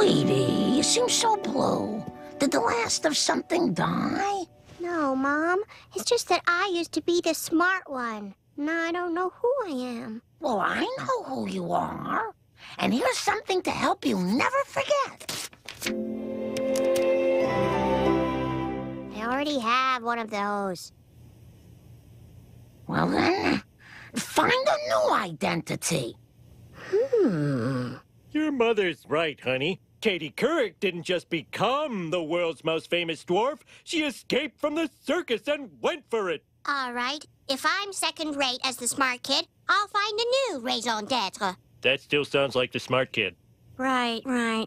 Sweetie, you seem so blue. Did the last of something die? No, Mom. It's just that I used to be the smart one. Now I don't know who I am. Well, I know who you are. And here's something to help you never forget. I already have one of those. Well, then, find a new identity. Hmm. Your mother's right, honey. Katie Couric didn't just become the world's most famous dwarf. She escaped from the circus and went for it. All right. If I'm second rate as the smart kid, I'll find a new raison d'etre. That still sounds like the smart kid. Right, right.